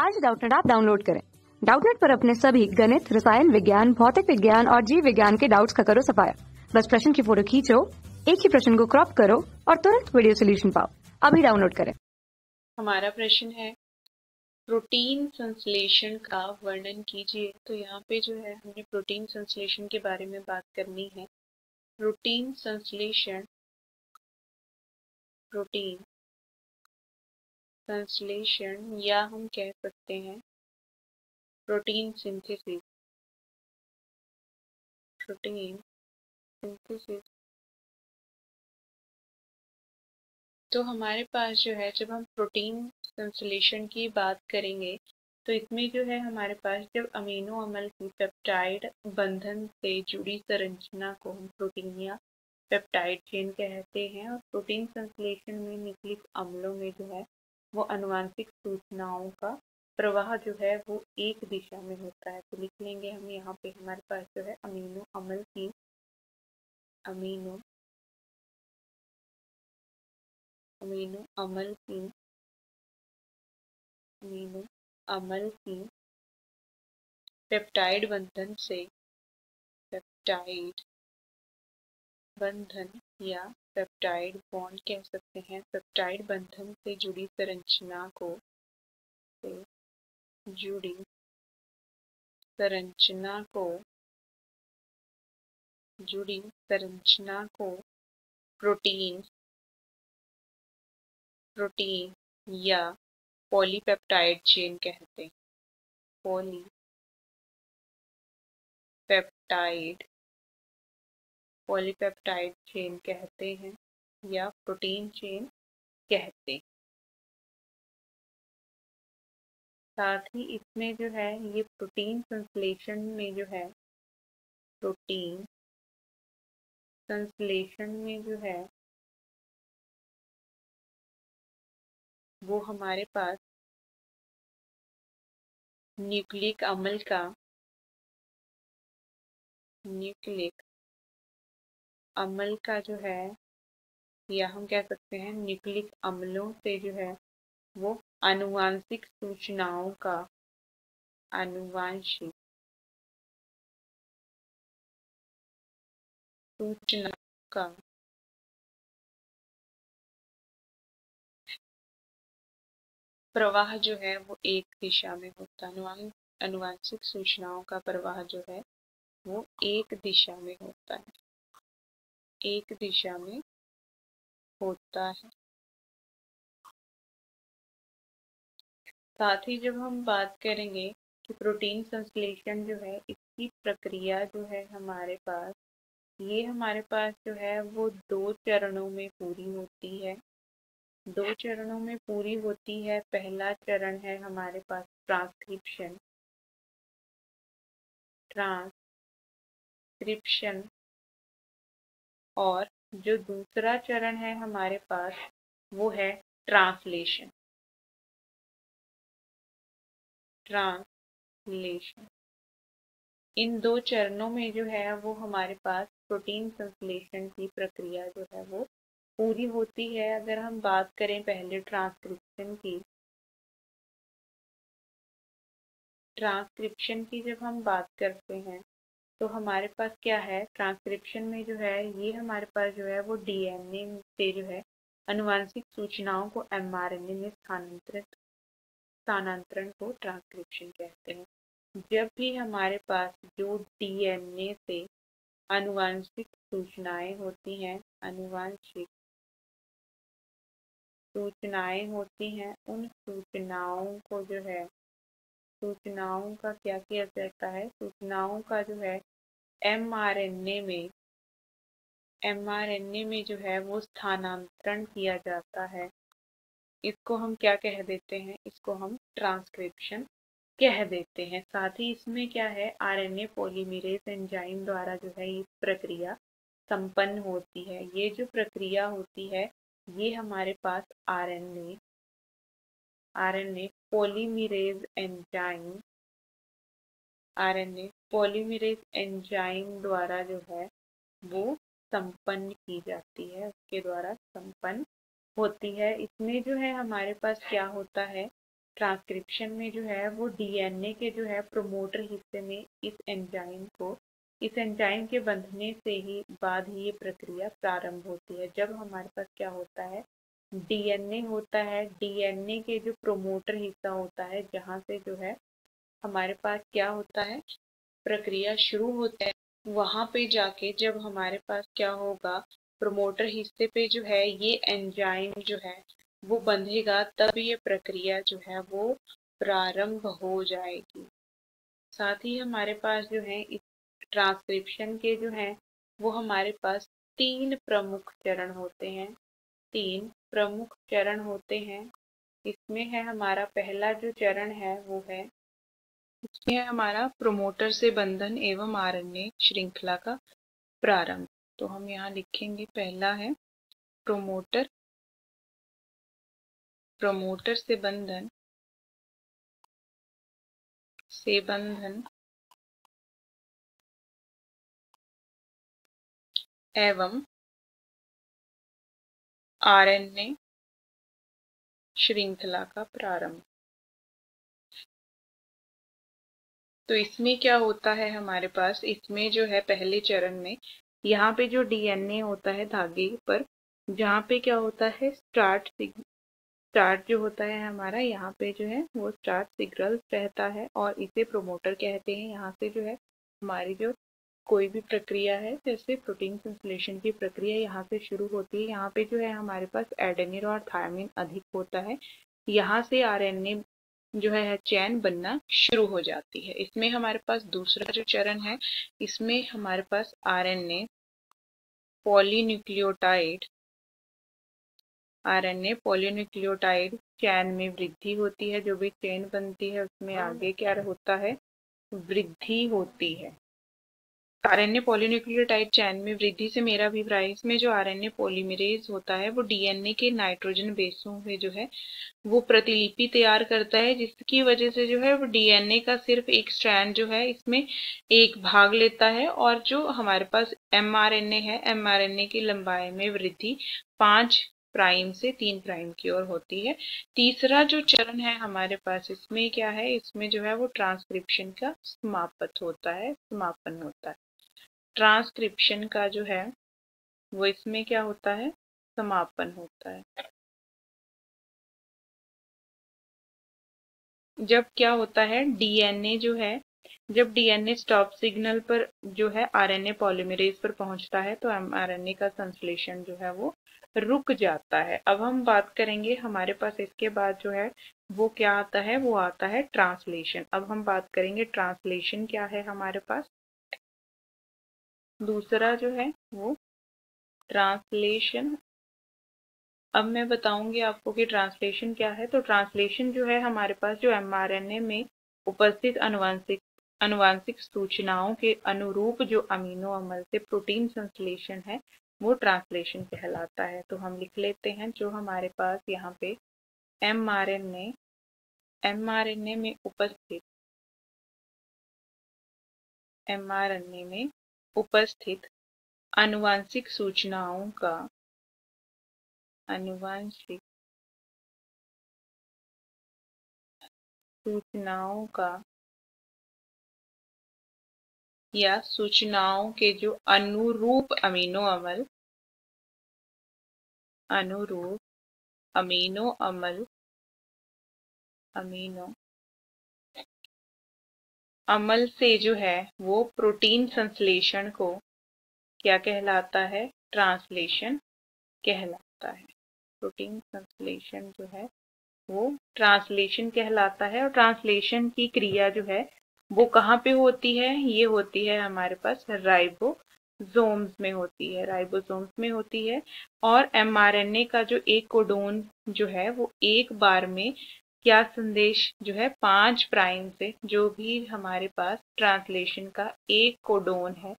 आज डाउटनेट आप डाउनलोड करें। डाउटनेट पर अपने सभी गणित, रसायन विज्ञान, भौतिक विज्ञान और जीव विज्ञान के डाउट्स का करो सफाया। बस प्रश्न की फ़ोटो खींचो, एक ही प्रश्न को क्रॉप करो और तुरंत वीडियो सोल्यूशन पाओ। अभी डाउनलोड करें। हमारा प्रश्न है प्रोटीन संश्लेषण का वर्णन कीजिए। तो यहाँ पे जो है हमने प्रोटीन संश्लेषण के बारे में बात करनी है। प्रोटीन संश्लेषण प्रोटीन संश्लेषण या हम कह सकते हैं प्रोटीन सिंथेसिस प्रोटीन सिंथेसिस तो हमारे पास जो है, जब हम प्रोटीन संश्लेषण की बात करेंगे तो इसमें जो है हमारे पास जब अमीनो अमल की पेप्टाइड बंधन से जुड़ी संरचना को हम प्रोटीन या पेप्टाइड चेन कहते हैं, और प्रोटीन संश्लेषण में निकलित अम्लों में जो है वो अनुवांशिक सूचनाओं का प्रवाह जो है वो एक दिशा में होता है। तो लिख लेंगे हम यहाँ पे, हमारे पास जो है अमीनो अमल की अमीनो अमीनो अमल की, अमीनो अमल की पेप्टाइड बंधन से पेप्टाइड बंधन या पेप्टाइड बॉन्ड कह सकते हैं। पेप्टाइड बंधन से जुड़ी संरचना को से जुड़ी संरचना को जुड़ी संरचना को प्रोटीन प्रोटीन या पॉलीपेप्टाइड चेन कहते हैं। पॉली पेप्टाइड पॉलीपेप्टाइड चेन कहते हैं या प्रोटीन चेन कहते हैं। साथ ही इसमें जो है, ये प्रोटीन संश्लेषण में जो है प्रोटीन संश्लेषण में जो है, वो हमारे पास न्यूक्लिक अम्ल का न्यूक्लिक अम्ल का जो है, या हम कह सकते हैं न्यूक्लिक अम्लों से जो है, वो अनुवांशिक सूचनाओं का अनुवांशिक सूचना का प्रवाह जो है, वो एक दिशा में होता है। अनुवांशिक सूचनाओं का प्रवाह जो है, वो एक दिशा में होता है। एक दिशा में होता है। साथ ही जब हम बात करेंगे कि प्रोटीन संश्लेषण जो है, इसकी प्रक्रिया जो है हमारे पास, ये हमारे पास जो है, वो दो चरणों में पूरी होती है। दो चरणों में पूरी होती है। पहला चरण है हमारे पास ट्रांसक्रिप्शन ट्रांसक्रिप्शन और जो दूसरा चरण है हमारे पास, वो है ट्रांसलेशन। ट्रांसलेशन। इन दो चरणों में जो है, वो हमारे पास प्रोटीन संश्लेषण की प्रक्रिया जो है, वो पूरी होती है। अगर हम बात करें पहले ट्रांसक्रिप्शन की ट्रांसक्रिप्शन की जब हम बात करते हैं तो हमारे पास क्या है? ट्रांसक्रिप्शन में जो है, ये हमारे पास जो है, वो डीएनए से जो है, अनुवांशिक सूचनाओं को एमआरएनए में स्थानांतरित, स्थानांतरण को ट्रांसक्रिप्शन कहते हैं। जब भी हमारे पास जो डीएनए से अनुवांशिक सूचनाएँ होती हैं, अनुवांशिक सूचनाएँ होती हैं, उन सूचनाओं को जो है, सूचनाओं का क्या किया जाता है? सूचनाओं का जो है एमआरएनए में एमआरएनए में जो है वो स्थानांतरण किया जाता है। इसको हम क्या कह देते हैं? इसको हम ट्रांसक्रिप्शन कह देते हैं। साथ ही इसमें क्या है? आरएनए पॉलीमरेज एंजाइम द्वारा जो है ये प्रक्रिया संपन्न होती है। ये जो प्रक्रिया होती है, ये हमारे पास RNA RNA polymerase enzyme RNA polymerase enzyme द्वारा जो है, वो संपन्न की जाती है, उसके द्वारा संपन्न होती है। इसमें जो है, हमारे पास क्या होता है? ट्रांसक्रिप्शन में जो है, वो डीएनए के जो है प्रोमोटर हिस्से में इस एंजाइम को, इस एंजाइम के बंधने से ही बाद ही ये प्रक्रिया प्रारंभ होती है। जब हमारे पास क्या होता है? डीएनए होता है। डीएनए के जो प्रोमोटर हिस्सा होता है, जहाँ से जो है, हमारे पास क्या होता है? प्रक्रिया शुरू होता है। वहाँ पे जाके जब हमारे पास क्या होगा प्रोमोटर हिस्से पे जो है, ये एंजाइम जो है, वो बंधेगा, तब ये प्रक्रिया जो है, वो प्रारंभ हो जाएगी। साथ ही हमारे पास जो है, इस ट्रांसक्रिप्शन के जो है, वो हमारे पास तीन प्रमुख चरण होते हैं। तीन प्रमुख चरण होते हैं। इसमें है हमारा पहला जो चरण है, वो है इसमें हमारा प्रोमोटर से बंधन एवं आरण्य श्रृंखला का प्रारंभ। तो हम यहाँ लिखेंगे, पहला है प्रोमोटर प्रोमोटर से बंधन से बंधन एवं आरएनए श्रृंखला का प्रारंभ। तो इसमें क्या होता है हमारे पास? इसमें जो है पहले चरण में, यहाँ पे जो डीएनए होता है धागे पर, जहाँ पे क्या होता है? स्टार्ट स्टार्ट जो होता है हमारा, यहाँ पे जो है वो स्टार्ट सिग्नल रहता है और इसे प्रोमोटर कहते हैं। यहाँ से जो है हमारी जो कोई भी प्रक्रिया है, जैसे प्रोटीन संश्लेषण की प्रक्रिया यहाँ से शुरू होती है। यहाँ पे जो है हमारे पास एडेनिन और थायमिन अधिक होता है। यहाँ से आरएनए जो है, चैन बनना शुरू हो जाती है। इसमें हमारे पास दूसरा जो चरण है, इसमें हमारे पास RNA, polynucleotide RNA, polynucleotide chain में वृद्धि होती है, जो भी चैन बनती है, उसमें आगे क्या होता है, वृद्धि होती है। आरएनए पॉलीन्यूक्लियोटाइड चैन में वृद्धि से मेरा अभिप्राय इसमें जो आरएनए पॉलीमरेज होता है, वो डीएनए के नाइट्रोजन बेसों में जो है, वो प्रतिलिपि तैयार करता है, जिसकी वजह से जो है, वो डीएनए का सिर्फ़ एक स्ट्रैंड जो है, इसमें एक भाग लेता है और जो हमारे पास एमआरएनए है एमआरएनए की लंबाई में वृद्धि पाँच प्राइम से तीन प्राइम की ओर होती है। तीसरा जो चरण है हमारे पास, इसमें क्या है, इसमें जो है, वो ट्रांसक्रिप्शन का समाप्त होता है, समापन होता है। ट्रांसक्रिप्शन का जो है, वो इसमें क्या होता है? समापन होता है। जब क्या होता है? डीएनए जो है, जब डीएनए स्टॉप सिग्नल पर जो है आरएनए पॉलीमरेज पर पहुँचता है तो एमआरएनए का संश्लेषण जो है वो रुक जाता है। अब हम बात करेंगे हमारे पास इसके बाद जो है, वो क्या आता है? वो आता है ट्रांसलेशन अब हम बात करेंगे ट्रांसलेशन क्या है हमारे पास? दूसरा जो है वो ट्रांसलेशन अब मैं बताऊँगी आपको कि ट्रांसलेशन क्या है। तो ट्रांसलेशन जो है हमारे पास जो एमआरएनए में उपस्थित अनुवांशिक अनुवांशिक सूचनाओं के अनुरूप जो अमीनो अमल से प्रोटीन संश्लेषण है, वो ट्रांसलेशन कहलाता है। तो हम लिख लेते हैं जो हमारे पास यहाँ पे M R N A M R N A में उपस्थित एम आर एन ए में उपस्थित अनुवांशिक सूचनाओं का अनुवांशिक सूचनाओं का या सूचनाओं के जो अनुरूप अमीनो अमल, अनुरूप अमीनो अमल, अमीनो अमल से जो है, वो प्रोटीन संश्लेषण को क्या कहलाता है? ट्रांसलेशन कहलाता है। प्रोटीन संश्लेषण जो है, वो ट्रांसलेशन कहलाता है और ट्रांसलेशन की क्रिया जो है, वो कहाँ पे होती है? ये होती है हमारे पास राइबोसोम्स में होती है। राइबोसोम्स में होती है और एमआरएनए का जो एक कोडोन जो है, वो एक बार में क्या संदेश जो है पाँच प्राइम से जो भी हमारे पास ट्रांसलेशन का एक कोडोन है,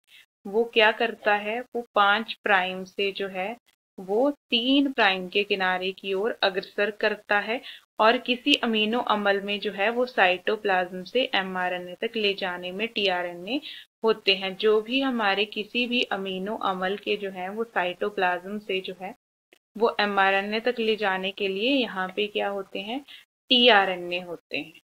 वो क्या करता है? वो पाँच प्राइम से जो है, वो तीन प्राइम के किनारे की ओर अग्रसर करता है और किसी अमीनो अमल में जो है, वो साइटोप्लाज्म से एमआरएनए तक ले जाने में टीआरएनए होते हैं। जो भी हमारे किसी भी अमीनो अमल के जो है, वो साइटोप्लाज्म से जो है, वो एमआरएनए तक ले जाने के लिए यहाँ पे क्या होते हैं? टीआरएनए होते हैं।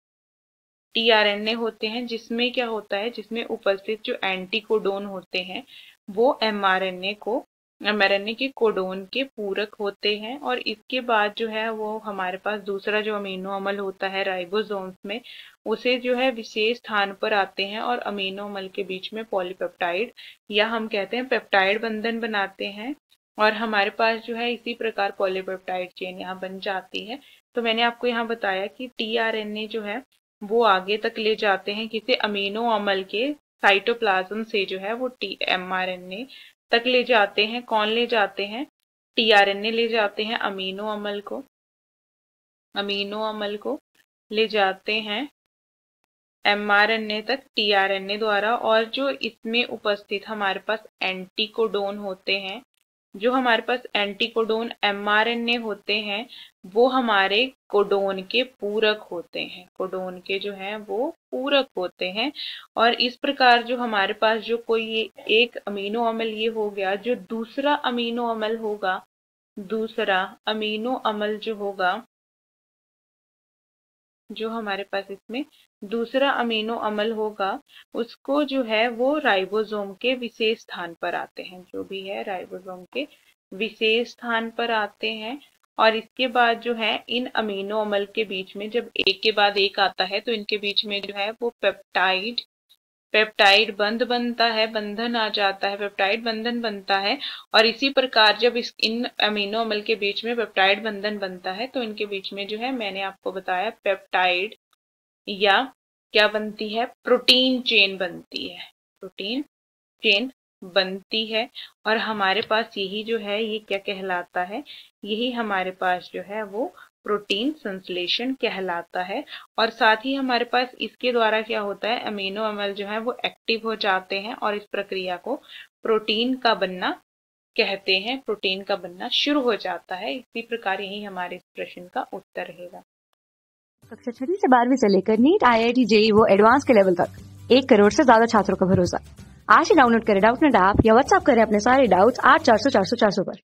टीआरएनए होते हैं जिसमें क्या होता है, जिसमें उपस्थित जो एंटीकोडोन होते हैं, वो एमआरएनए को एमआरएनए के कोडोन के पूरक होते हैं और इसके बाद जो है वो हमारे पास दूसरा जो अमीनो अमल होता है राइबोसोम्स में, उसे जो है विशेष स्थान पर आते हैं और अमीनो अमल के बीच में पॉलीपेप्टाइड या हम कहते हैं पेप्टाइड बंधन बनाते हैं। और हमारे पास जो है इसी प्रकार पॉलीपेप्टाइड चेन यहाँ बन जाती है। तो मैंने आपको यहाँ बताया कि टीआरएनए जो है, वो आगे तक ले जाते हैं किसी अमीनो अमल के साइटोप्लाज्म से जो है वो T M R N A तक ले जाते हैं। कौन ले जाते हैं? टीआरएनए ले जाते हैं अमीनो अमल को। अमीनो अमल को ले जाते हैं एमआरएनए तक टीआरएनए द्वारा। और जो इसमें उपस्थित हमारे पास एंटीकोडोन होते हैं जो हमारे पास एंटीकोडोन एमआरएनए होते हैं, वो हमारे कोडोन के पूरक होते हैं। कोडोन के जो हैं, वो पूरक होते हैं। और इस प्रकार जो हमारे पास जो कोई एक अमीनो अमल ये हो गया, जो दूसरा अमीनो अमल होगा, दूसरा अमीनो अमल जो होगा जो हमारे पास इसमें दूसरा अमीनो अमल होगा, उसको जो है वो राइबोसोम के विशेष स्थान पर आते हैं। जो भी है राइबोसोम के विशेष स्थान पर आते हैं और इसके बाद जो है इन अमीनो अमल के बीच में जब एक के बाद एक आता है तो इनके बीच में जो है वो पेप्टाइड पेप्टाइड बंध बनता है, बंधन आ जाता है, पेप्टाइड बंधन बनता है और इसी प्रकार जब इस इन अमीनो अमल के बीच में पेप्टाइड बंधन बनता है तो इनके बीच में जो है मैंने आपको बताया पेप्टाइड या क्या बनती है? प्रोटीन चेन बनती है, प्रोटीन चेन बनती है और हमारे पास यही जो है, ये क्या कहलाता है? यही हमारे पास जो है वो प्रोटीन संश्लेषण कहलाता है और साथ ही हमारे पास इसके द्वारा क्या होता है अमीनो अमल जो है वो एक्टिव हो जाते हैं और इस प्रक्रिया को प्रोटीन का बनना कहते हैं, प्रोटीन का बनना शुरू हो जाता है। इसी प्रकार यही हमारे इस प्रश्न का उत्तर रहेगा। कक्षा छठी से बारहवीं से लेकर NEET I I T JEE वो एडवांस के लेवल तक। एक करोड़ से ज़्यादा छात्रों का भरोसा। आज ही डाउनलोड करें डाउट नेट ऐप या व्हाट्सएप करें अपने सारे डाउट्स आठ चार सौ चार सौ चार सौ पर।